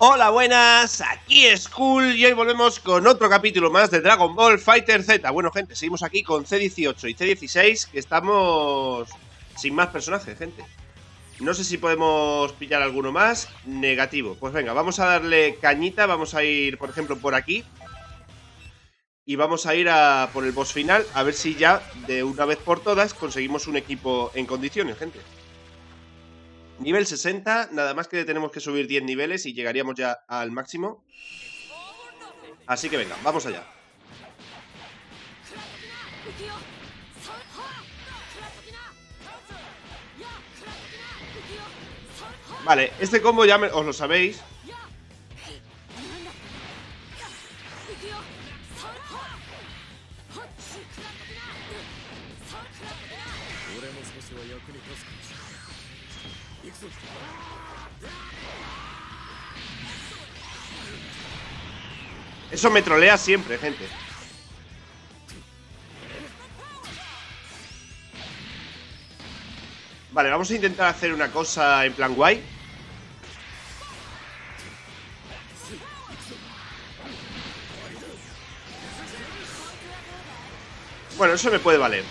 Hola, buenas, aquí es Cool y hoy volvemos con otro capítulo más de Dragon Ball Fighter Z. Bueno, gente, seguimos aquí con C18 y C16, que estamos sin más personajes, gente. No sé si podemos pillar alguno más. Negativo. Pues venga, vamos a darle cañita, vamos a ir, por ejemplo, por aquí. Y vamos a ir a por el boss final, a ver si ya, de una vez por todas, conseguimos un equipo en condiciones, gente. Nivel 60, nada más que tenemos que subir 10 niveles y llegaríamos ya al máximo. Así que venga, vamos allá. Vale, este combo ya os lo sabéis. Eso me trolea siempre, gente. Vale, vamos a intentar hacer una cosa en plan guay. Bueno, eso me puede valer.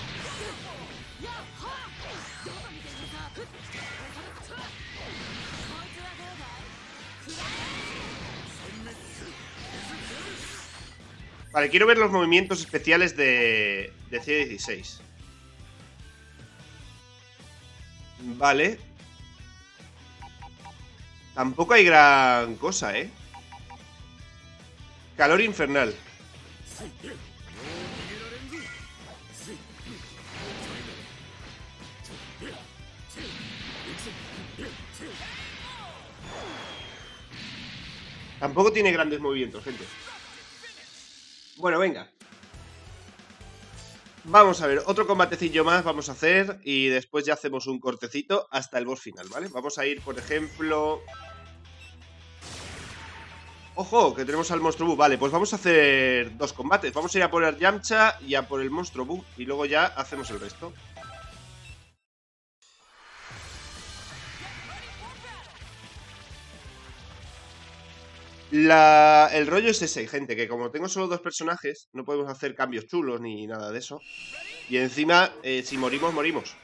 Vale, quiero ver los movimientos especiales de, de C16. Vale. Tampoco hay gran cosa, ¿eh? Calor infernal. Tampoco tiene grandes movimientos, gente. Bueno, venga. Vamos a ver, otro combatecillo más vamos a hacer y después ya hacemos un cortecito hasta el boss final, ¿vale? Vamos a ir, por ejemplo... ¡Ojo! Que tenemos al monstruo Bu. Vale, pues vamos a hacer dos combates. Vamos a ir a por el Yamcha y a por el monstruo Bu. Y luego ya hacemos el resto. El rollo es ese, gente, que como tengo solo dos personajes, no podemos hacer cambios chulos ni nada de eso. Y encima, eh, si morimos, morimos.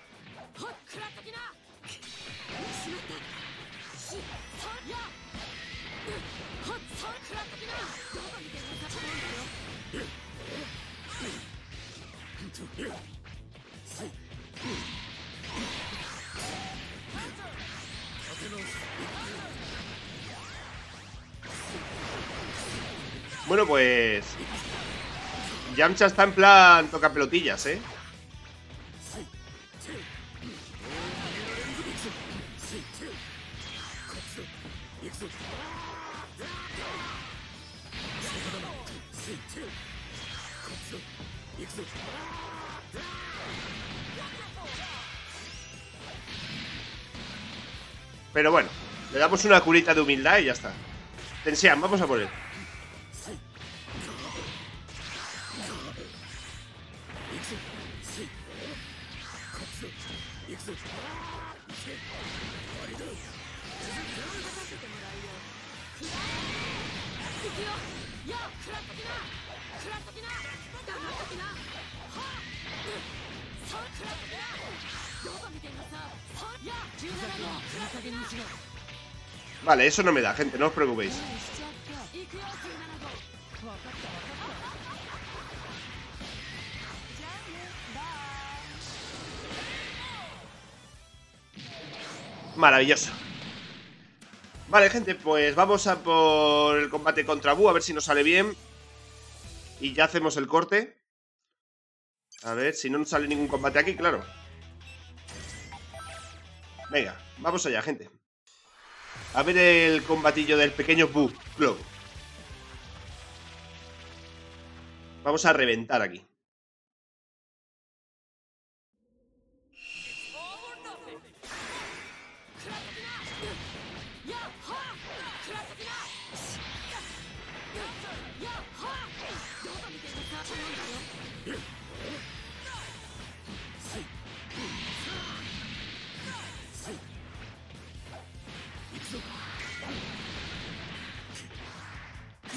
Bueno, pues... Yamcha está en plan toca pelotillas, ¿eh? Pero bueno, le damos una curita de humildad y ya está. Tensean, vamos a por él. Vale, eso no me da, gente, no os preocupéis. Maravilloso Vale, gente, pues vamos a por el combate contra Bu A ver si nos sale bien Y ya hacemos el corte A ver, si no nos sale ningún combate aquí, claro Venga, vamos allá, gente a ver el combatillo del pequeño Bug Club. Vamos a reventar aquí.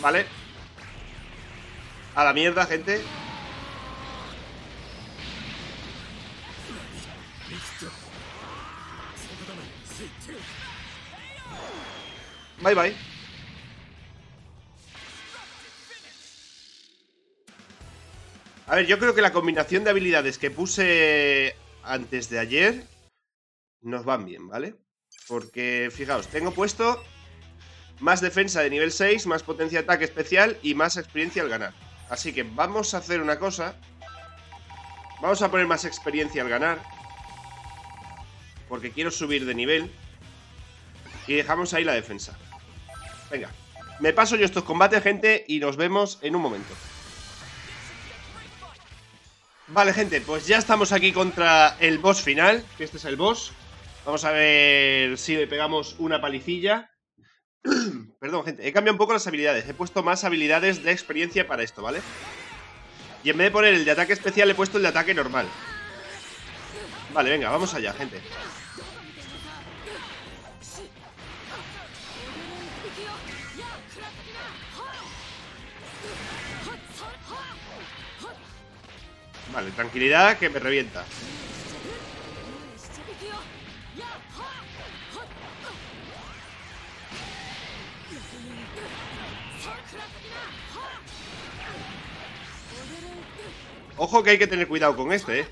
Vale. A la mierda, gente. Bye bye. A ver, yo creo que la combinación de habilidades que puse antes de ayer nos van bien, ¿vale? Porque, fijaos, tengo puesto más defensa de nivel 6, más potencia de ataque especial y más experiencia al ganar. Así que vamos a hacer una cosa. Vamos a poner más experiencia al ganar. Porque quiero subir de nivel. Y dejamos ahí la defensa. Venga. Me paso yo estos combates, gente, y nos vemos en un momento. Vale, gente, pues ya estamos aquí contra el boss final, que este es el boss. Vamos a ver si le pegamos una palicilla. Perdón, gente, he cambiado un poco las habilidades. He puesto más habilidades de experiencia para esto, ¿vale? Y en vez de poner el de ataque especial, he puesto el de ataque normal. Vale, venga, vamos allá, gente. Vale, tranquilidad que me revienta. Ojo que hay que tener cuidado con este, eh.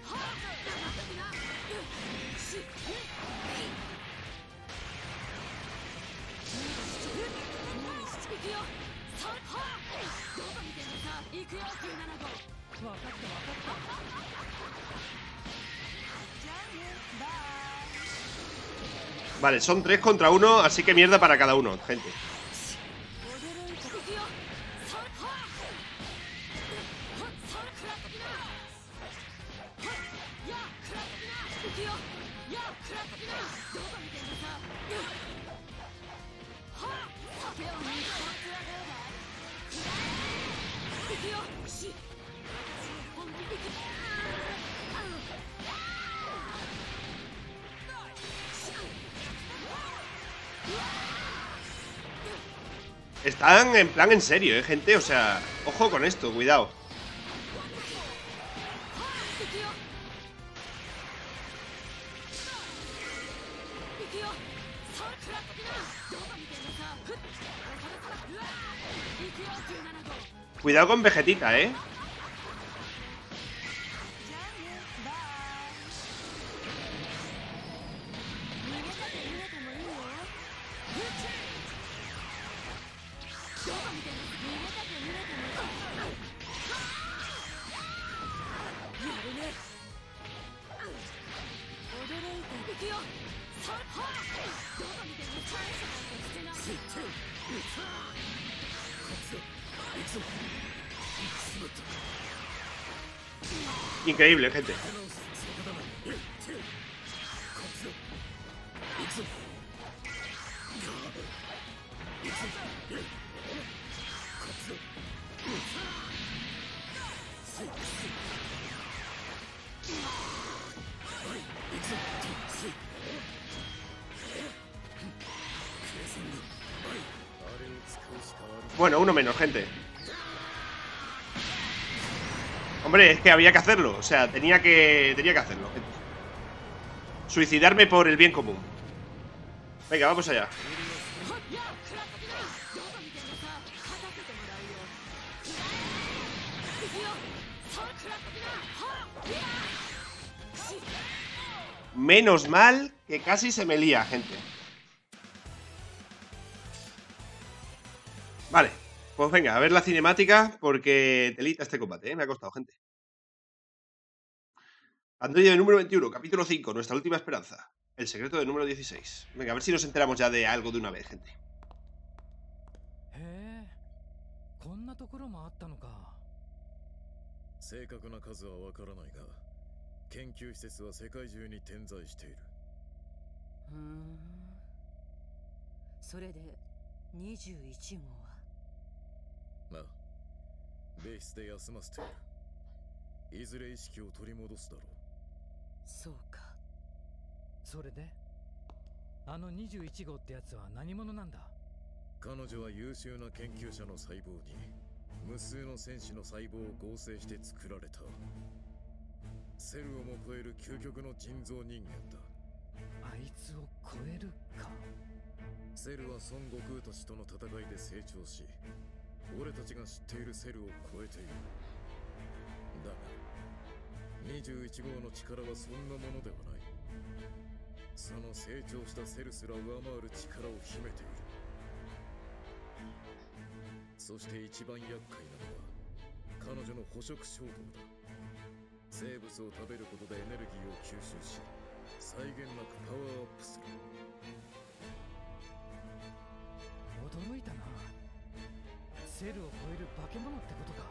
Vale, son tres contra uno, así que mierda para cada uno, gente. Están en plan en serio, eh, gente. O sea, ojo con esto, cuidado. Cuidado con Vegetita, eh. Increíble, gente. Bueno, uno menos, gente. Hombre, es que había que hacerlo. O sea, tenía que, tenía que hacerlo. Suicidarme por el bien común. Venga, vamos allá. Menos mal que casi se me lía, gente. Vale, pues venga, a ver la cinemática porque telita este combate, ¿eh? me ha costado, gente. Android número 21, capítulo 5, nuestra última esperanza. El secreto del número 16. Venga, a ver si nos enteramos ya de algo de una vez, gente. こんなところもあったのか正確な数はわからないが研究施設は世界中に点在しているふんそれで21号はなあベースで休ませているいずれ意識を取り戻すだろう そうか。それで？あの21号ってやつは何者なんだ？彼女は優秀な研究者の細胞に無数の戦士の細胞を合成して作られた。セルをも超える究極の人造人間だ。あいつを超えるか？セルは孫悟空たちとの戦いで成長し俺たちが知っているセルを超えている。だが21号の力はそんなものではない。その成長したセルすら上回る力を秘めている。そして一番厄介なのは彼女の捕食衝動だ。生物を食べることでエネルギーを吸収し際限なくパワーアップする。驚いたな。セルを超える化け物ってことか。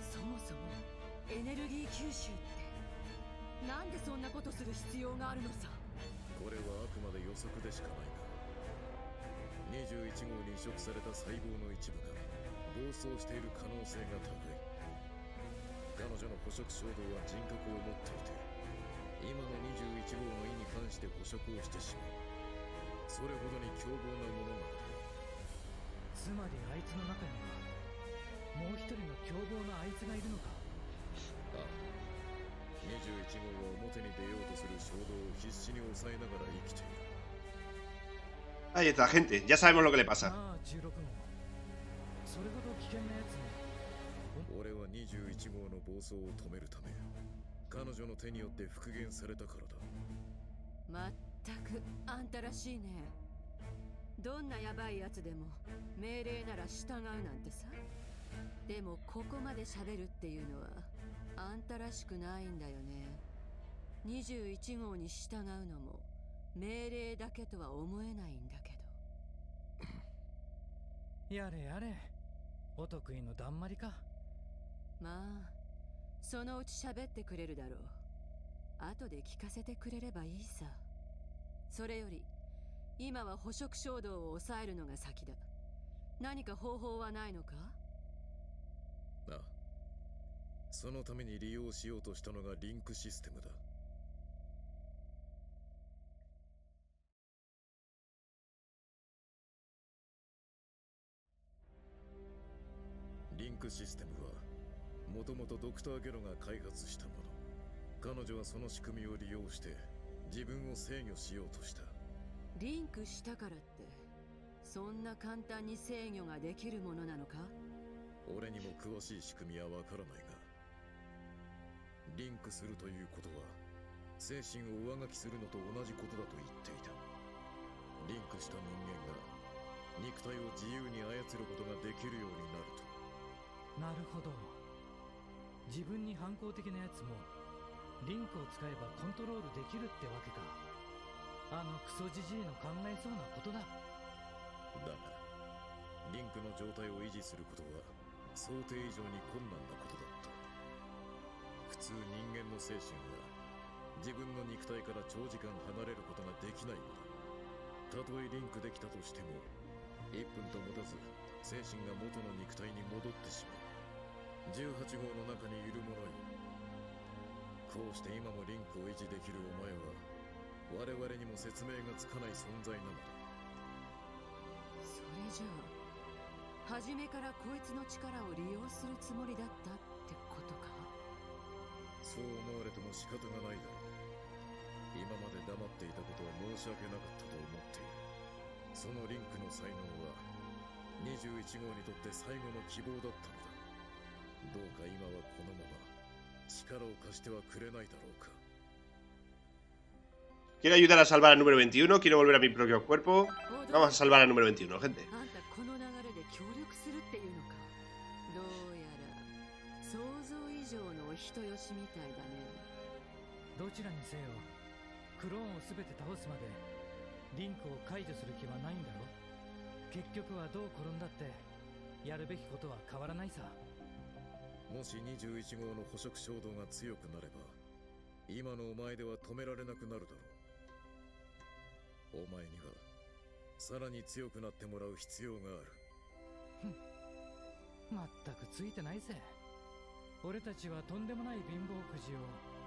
そもそもエネルギー吸収ってなんでそんなことする必要があるのさ？これはあくまで予測でしかないが21号に移植された細胞の一部が暴走している可能性が高い。彼女の捕食衝動は人格を持っていて今の21号の意に関して捕食をしてしまう。それほどに凶暴なものなのだつまりあいつの中にはもう一人の凶暴なあいつがいるのか？21号は表に出ようとする衝動を必死に抑えながら生きている。Ahí está, gente. Ya sabemos lo que le pasa. ああ16号それほど危険なやつに俺は21号の暴走を止めるため彼女の手によって復元されたからだ。まったくあんたらしいね。どんなヤバいやつでも命令なら従うなんてさ。でもここまで喋るっていうのはあんたらしくないんだよね。21号に従うのも命令だけとは思えないんだけど。やれやれ。お得意のだんまりか。まあそのうち喋ってくれるだろう。後で聞かせてくれればいいさ。それより今は捕食衝動を抑えるのが先だ。何か方法はないのか？ああそのために利用しようとしたのがリンクシステムだ。リンクシステムはもともとドクター・ゲロが開発したもの。彼女はその仕組みを利用して自分を制御しようとした。リンクしたからってそんな簡単に制御ができるものなのか？俺にも詳しい仕組みはわからないがリンクするということは精神を上書きするのと同じことだと言っていた。リンクした人間が肉体を自由に操ることができるようになると。なるほど。自分に反抗的なやつもリンクを使えばコントロールできるってわけか。あのクソじじいの考えそうなことだ。だがリンクの状態を維持することは想定以上に困難なことだ普通人間の精神は自分の肉体から長時間離れることができないのだ。たとえリンクできたとしても1分と持たず精神が元の肉体に戻ってしまう。18号の中にいる者よ。こうして今もリンクを維持できるお前は我々にも説明がつかない存在なのだ。それじゃあ初めからこいつの力を利用するつもりだったそう思われても仕方がないだろう今まで黙っていたことは申し訳なかったと思っているそのリンクの才能は21号にとって最後の希望だったのだどうか今はこのまま力を貸してはくれないだろうか Quiero ayudar a salvar al número 21. Quiero volver a mi propio cuerpo. Vamos a salvar al número 21, gente. 人よしみたいだね。どちらにせよクローンを全て倒すまでリンクを解除する気はないんだろ？結局はどう転んだってやるべきことは変わらないさ。もし21号の捕食衝動が強くなれば今のお前では止められなくなるだろう。お前にはさらに強くなってもらう必要がある。まったくついてないぜ 俺たちはとんでもない貧乏くじを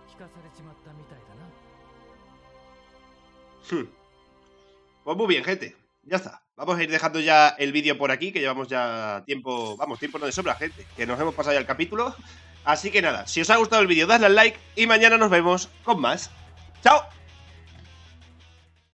聞かされちまったみたいだな Hmm. Pues muy bien, gente. ya está. Vamos a ir dejando ya el vídeo por aquí, que llevamos ya tiempo, vamos, tiempo no de sobra, gente, que nos hemos pasado ya el capítulo. Así que nada, si os ha gustado el vídeo, dadle al like y mañana nos vemos con más. ¡Chao!